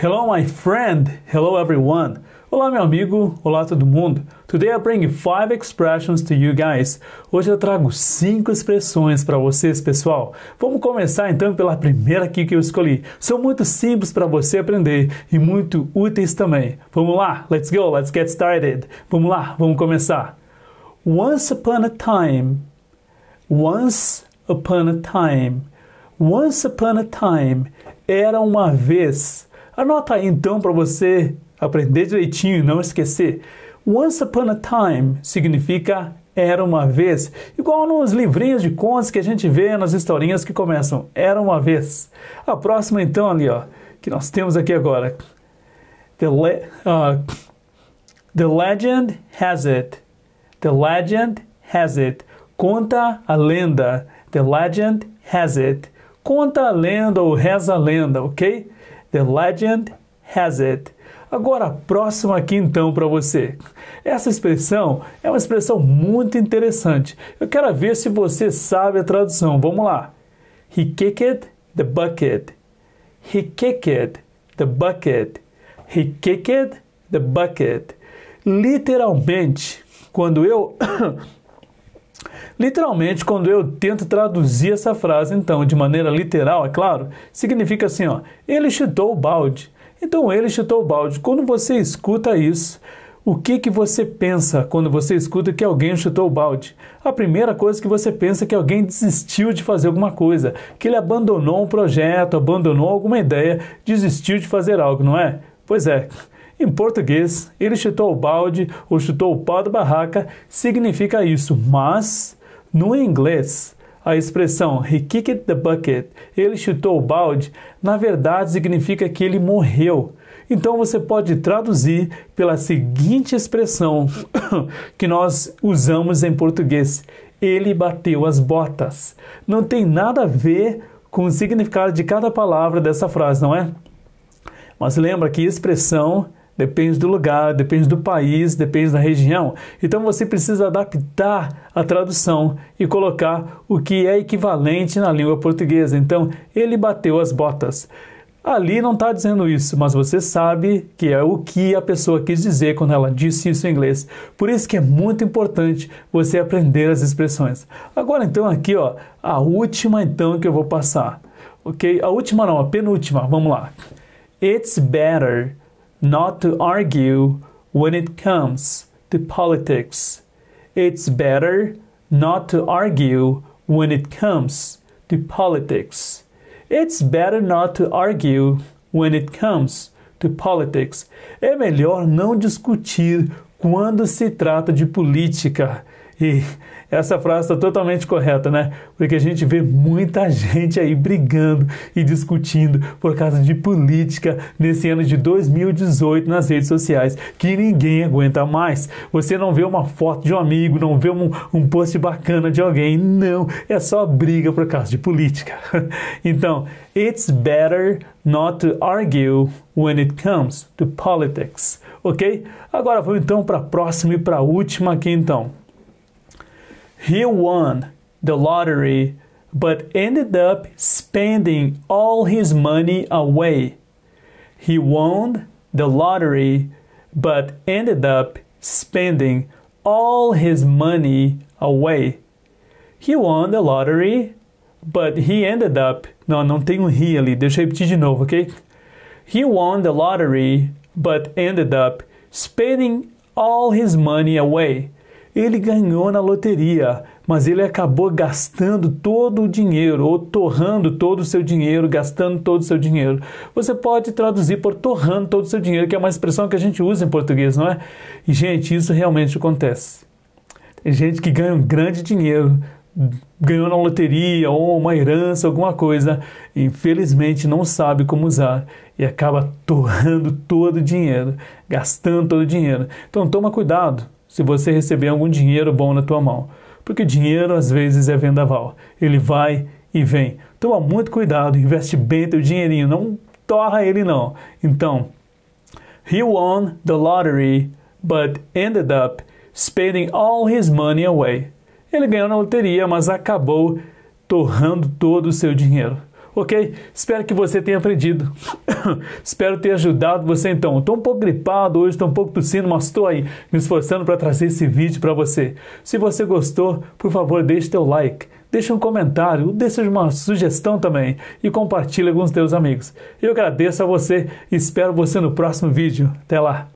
Hello, my friend. Hello, everyone. Olá, meu amigo. Olá, todo mundo. Today I bring five expressions to you guys. Hoje eu trago cinco expressões para vocês, pessoal. Vamos começar então pela primeira aqui que eu escolhi. São muito simples para você aprender e muito úteis também. Vamos lá, let's go, let's get started. Vamos lá, vamos começar. Once upon a time. Once upon a time. Once upon a time. Era uma vez. Anota aí então para você aprender direitinho e não esquecer. Once upon a time significa era uma vez, igual nos livrinhos de contos que a gente vê nas historinhas que começam era uma vez. A próxima então ali, ó, que nós temos aqui agora. The, le uh, the legend has it. The legend has it. Conta a lenda. The legend has it. Conta a lenda ou reza a lenda, ok? The legend has it. Agora, próxima aqui então para você. Essa expressão é uma expressão muito interessante. Eu quero ver se você sabe a tradução. Vamos lá. He kicked the bucket. He kicked the bucket. He kicked the bucket. Literalmente, quando eu Literalmente, quando eu tento traduzir essa frase, então, de maneira literal, é claro, significa assim, ó, ele chutou o balde. Então, ele chutou o balde. Quando você escuta isso, o que, que você pensa quando você escuta que alguém chutou o balde? A primeira coisa que você pensa é que alguém desistiu de fazer alguma coisa, que ele abandonou um projeto, abandonou alguma ideia, desistiu de fazer algo, não é? Pois é. Em português, ele chutou o balde ou chutou o pau da barraca significa isso, mas no inglês, a expressão he kicked the bucket, ele chutou o balde, na verdade significa que ele morreu. Então você pode traduzir pela seguinte expressão que nós usamos em português: ele bateu as botas. Não tem nada a ver com o significado de cada palavra dessa frase, não é? Mas lembra que expressão depende do lugar, depende do país, depende da região. Então você precisa adaptar a tradução e colocar o que é equivalente na língua portuguesa. Então, ele bateu as botas. Ali não está dizendo isso, mas você sabe que é o que a pessoa quis dizer quando ela disse isso em inglês. Por isso que é muito importante você aprender as expressões. Agora então aqui, ó, a última então que eu vou passar. OK? A última não, a penúltima. Vamos lá. It's better not to argue when it comes to politics. It's better not to argue when it comes to politics. It's better not to argue when it comes to politics. É melhor não discutir quando se trata de política. E essa frase está totalmente correta, né? Porque a gente vê muita gente aí brigando e discutindo por causa de política nesse ano de 2018 nas redes sociais, que ninguém aguenta mais. Você não vê uma foto de um amigo, não vê um, um post bacana de alguém, não. É só briga por causa de política. então, it's better not to argue when it comes to politics, ok? Agora vamos então para a próxima e para a última aqui então. He won the lottery but ended up spending all his money away. He won the lottery but ended up spending all his money away. He won the lottery, but he ended up. Não, não tem um he ali, deixa eu repetir de novo, ok? He won the lottery, but ended up spending all his money away. Ele ganhou na loteria, mas ele acabou gastando todo o dinheiro, ou torrando todo o seu dinheiro, gastando todo o seu dinheiro. Você pode traduzir por torrando todo o seu dinheiro, que é uma expressão que a gente usa em português, não é? E, gente, isso realmente acontece. Tem gente que ganha um grande dinheiro, ganhou na loteria ou uma herança, alguma coisa, e infelizmente não sabe como usar e acaba torrando todo o dinheiro, gastando todo o dinheiro. Então toma cuidado se você receber algum dinheiro bom na tua mão. Porque dinheiro às vezes é vendaval. Ele vai e vem. Toma muito cuidado, investe bem teu dinheirinho, não torra ele não. Então, he won the lottery, but ended up spending all his money away. Ele ganhou na loteria, mas acabou torrando todo o seu dinheiro. Ok? Espero que você tenha aprendido. Espero ter ajudado você então. Estou um pouco gripado hoje, estou um pouco tossindo, mas estou aí me esforçando para trazer esse vídeo para você. Se você gostou, por favor, deixe teu like. Deixe um comentário, deixe uma sugestão também e compartilhe com os teus amigos. Eu agradeço a você e espero você no próximo vídeo. Até lá!